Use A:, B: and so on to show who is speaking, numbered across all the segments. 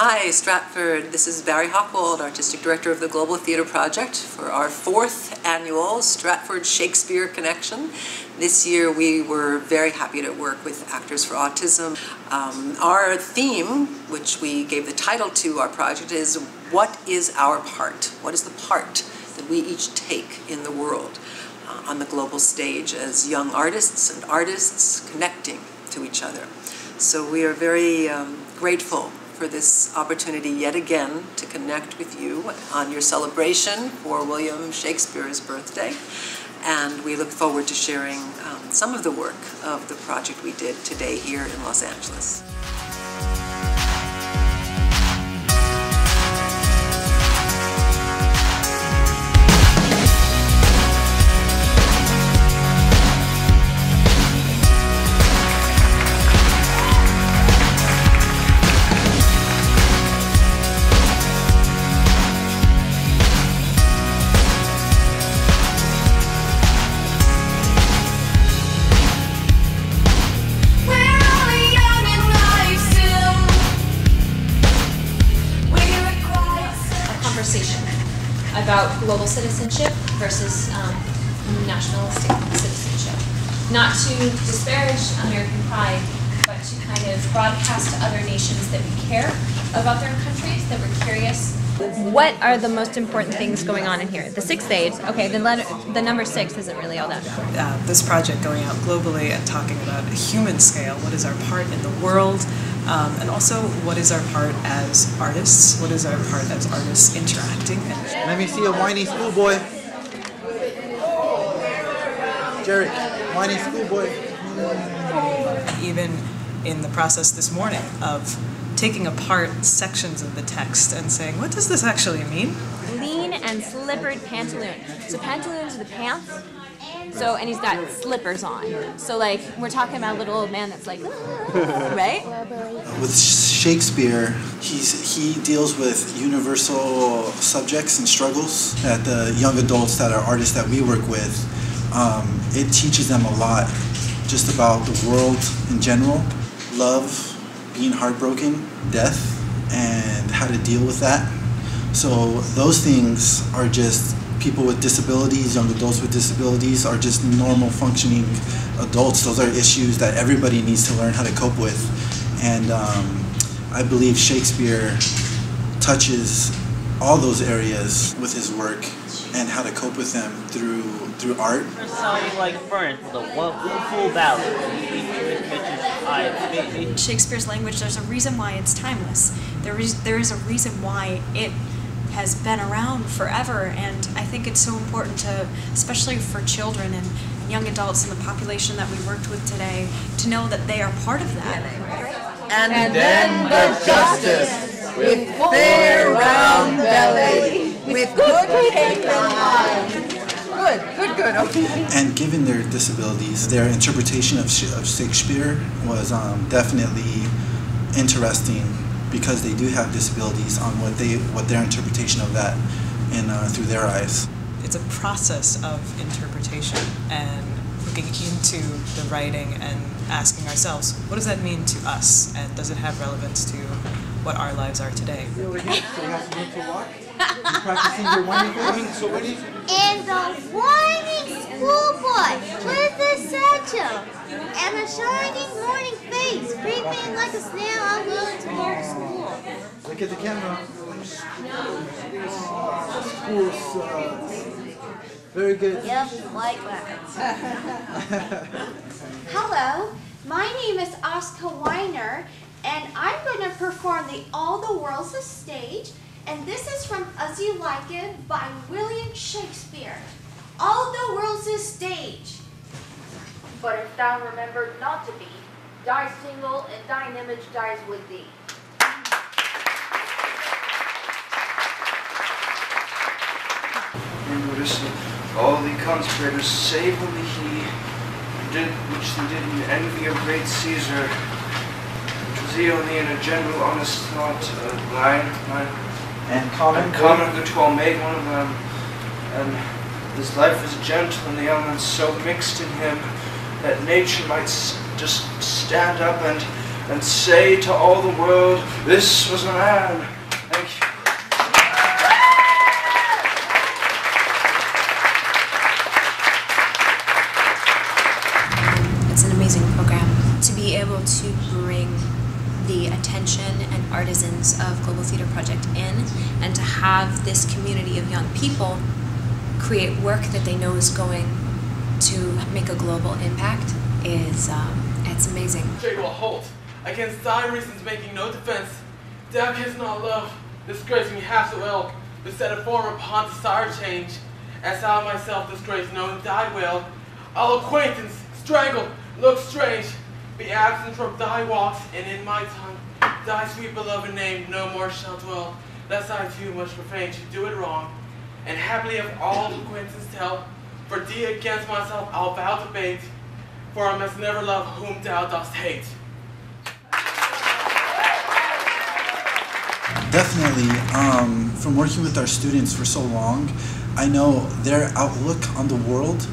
A: Hi, Stratford. This is Barry Hochwald, Artistic Director of the Global Theatre Project for our fourth annual Stratford Shakespeare Connection. This year we were very happy to work with Actors for Autism. Um, our theme, which we gave the title to our project, is What is Our Part? What is the part that we each take in the world uh, on the global stage as young artists and artists connecting to each other? So we are very um, grateful for this opportunity yet again to connect with you on your celebration for William Shakespeare's birthday. And we look forward to sharing um, some of the work of the project we did today here in Los Angeles.
B: Citizenship versus um, nationalistic citizenship. Not to disparage American pride, but to kind of broadcast to other nations that we care about their countries, that we're curious.
C: What are the most important things going on in here? The sixth age, okay, the letter, the number six isn't really all that.
D: Uh, this project going out globally and talking about a human scale, what is our part in the world, um, and also what is our part as artists, what is our part as artists interacting.
E: Let me see a whiny schoolboy. Jerry, whiny schoolboy.
D: Even in the process this morning of taking apart sections of the text and saying, what does this actually mean?
C: Lean and slippered pantaloon. So pantaloons are the pants. So and he's got slippers on. So like we're talking about a little old man that's like, right?
E: With Shakespeare, he's he deals with universal subjects and struggles that the young adults that are artists that we work with. Um, it teaches them a lot, just about the world in general, love, being heartbroken, death, and how to deal with that. So those things are just people with disabilities, young adults with disabilities are just normal functioning adults. Those are issues that everybody needs to learn how to cope with. And um, I believe Shakespeare touches all those areas with his work and how to cope with them through through art.
F: Sounding like Fern with a wonderful ballad.
G: Shakespeare's language, there's a reason why it's timeless. There is, there is a reason why it has been around forever, and I think it's so important to, especially for children and young adults in the population that we worked with today, to know that they are part of that.
H: And, and then the justice, with fair round belly, with good cake and Good, good, good, okay.
E: And given their disabilities, their interpretation of, of Shakespeare was um, definitely interesting because they do have disabilities on what they what their interpretation of that in uh, through their eyes.
D: It's a process of interpretation and looking into the writing and asking ourselves, what does that mean to us, and does it have relevance to what our lives are today?
E: So we have to to walk. You're practicing your whining face. So whining.
I: And the whining schoolboy with the satchel and a shining morning face, creeping like a snail, I'm going to go to school.
E: Look at the camera. School's uh, very good.
I: Yep, like that. Hello, my name is Oscar Weiner, and I'm going to perform the All the World's a Stage, and this is from As You Like It by William Shakespeare. All the world's a stage.
J: But if thou remember not to be, die single, and thine image dies with thee.
K: And notice all the conspirators, save only he, did which they did in envy of great Caesar, which was he only in a general honest thought, uh, line, line,
E: and common,
K: and common good to all made one of them, and his life was gentle, and the elements so mixed in him that nature might just stand up and and say to all the world, this was a man. Thank you.
L: It's an amazing program to be able to bring the attention and artisans of Global Theater Project in and to have this community of young people create work that they know is going to make a global impact is um, it's amazing.
M: Straight to halt against thy reasons making no defense. Thou canst not love, disgrace me half so ill, but set a form upon desire change, as I myself disgrace known thy will. All acquaintance, strangle, look strange, be absent from thy walks, and in my tongue, thy sweet beloved name no more shall dwell, lest I too much profane should do it wrong. And happily of all acquaintance tell, for thee against myself I'll vow debate, for I must never love whom thou dost hate.
E: Definitely. Um, from working with our students for so long, I know their outlook on the world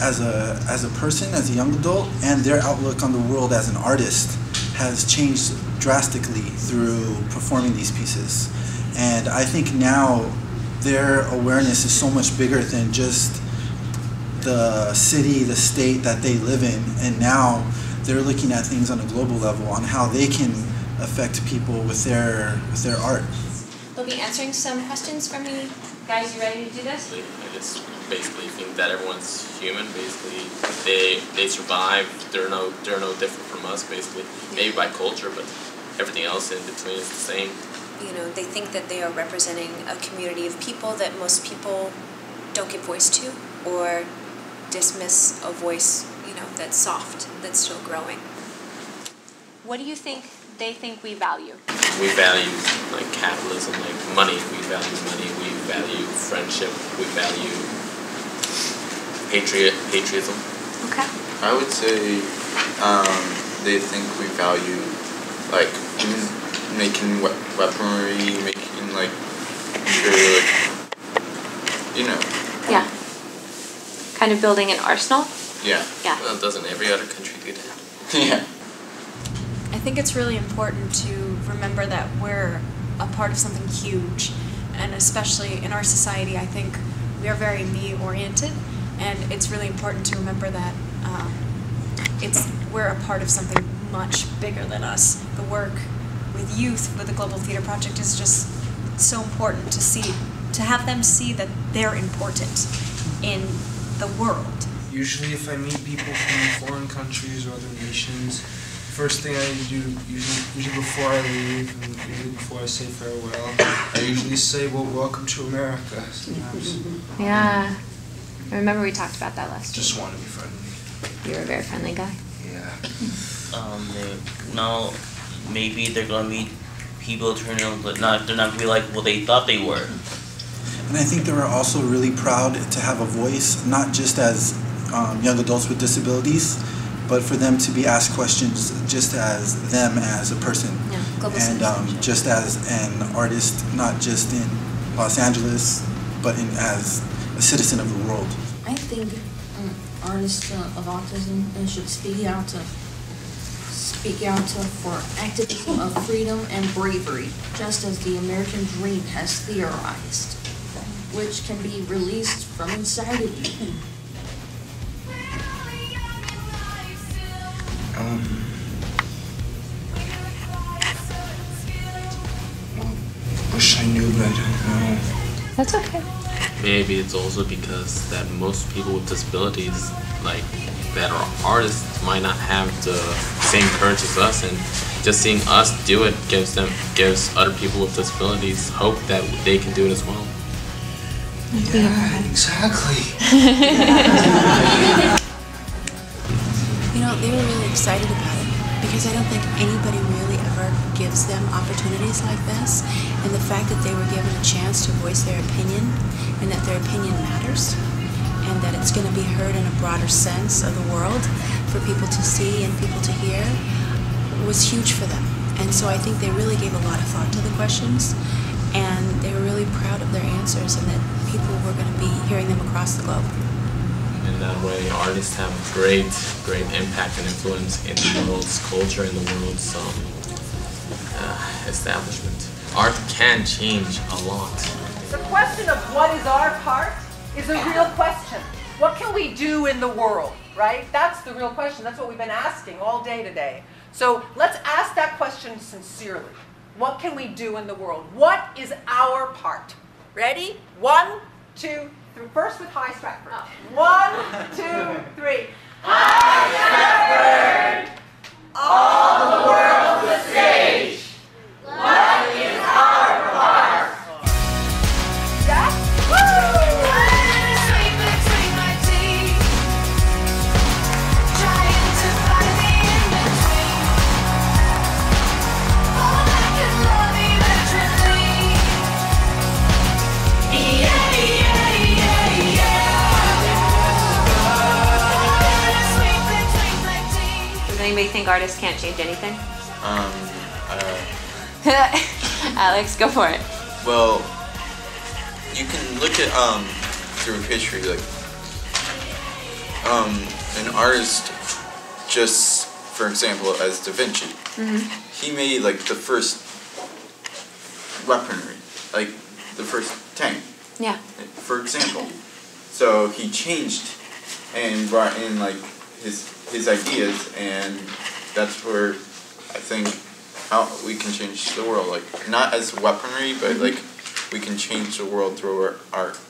E: as a as a person, as a young adult, and their outlook on the world as an artist has changed drastically through performing these pieces. And I think now their awareness is so much bigger than just the city, the state that they live in, and now they're looking at things on a global level on how they can affect people with their with their art.
B: They'll be answering some questions from me. Guys, you ready to do this?
N: I just basically think that everyone's human. Basically, they they survive. They're no they're no different from us. Basically, maybe by culture, but everything else in between is the same.
L: You know, they think that they are representing a community of people that most people don't give voice to or dismiss a voice, you know, that's soft, that's still growing.
C: What do you think they think we value?
N: We value like capitalism, like money. We value money. We value friendship. We value patriot patriotism.
C: Okay.
O: I would say um, they think we value like making we- weaponry, making like sure like you know
C: Yeah. Kind of building an arsenal?
O: yeah
C: Yeah.
N: Well, doesn't every other country do that?
O: yeah.
G: I think it's really important to remember that we're a part of something huge, and especially in our society, I think we are very me oriented, and it's really important to remember that um, it's we're a part of something much bigger than us. The work with youth with the Global Theater Project is just so important to see, to have them see that they're important in the world.
P: Usually, if I meet people from foreign countries or other nations, first thing I do, usually, usually before I leave, and usually before I say farewell, I usually say, "Well, welcome to America." Sometimes.
C: Yeah. I remember we talked about that last time.
P: Just
C: week.
P: want to be friendly.
C: You're a very friendly guy.
P: Yeah.
F: Um, they, no, maybe they're gonna meet people turn out, but not they're not gonna be like what they thought they were.
E: And I think they were also really proud to have a voice, not just as um, young adults with disabilities, but for them to be asked questions just as them as a person.
L: Yeah,
E: and um, just as an artist, not just in Los Angeles, but in, as a citizen of the world.
Q: I think um, artists uh, of autism uh, should speak out to speak out to, for activism of freedom and bravery, just as the American dream has theorized, which can be released from inside of you.
P: Um. Wish I knew, but I don't know.
C: That's okay.
N: Maybe it's also because that most people with disabilities, like that are artists, might not have the same courage as us, and just seeing us do it gives them gives other people with disabilities hope that they can do it as well.
P: Yeah, exactly.
R: You know, they were really excited about it because I don't think anybody really ever gives them opportunities like this. And the fact that they were given a chance to voice their opinion and that their opinion matters and that it's going to be heard in a broader sense of the world for people to see and people to hear was huge for them. And so I think they really gave a lot of thought to the questions and they were really proud of their answers and that people were going to be hearing them across the globe.
N: in that way, artists have great, great impact and influence in the world's culture and the world's um, uh, establishment. Art can change a lot.
S: The question of what is our part is a real question. What can we do in the world, right? That's the real question. That's what we've been asking all day today. So let's ask that question sincerely. What can we do in the world? What is our part? Ready? One, two, three. First with Hi Stratford. Oh. One, two, three. Hi Stratford! All the world's a stage.
C: Artists can't change anything?
O: Um, uh,
C: Alex, go for it.
O: well, you can look at um through history like um an artist just for example as Da Vinci
C: Mm-hmm.
O: he made like the first weaponry like the first tank
C: Yeah.
O: for example so he changed and brought in like his his ideas and that's where I think how we can change the world like not as weaponry but mm-hmm. like we can change the world through our art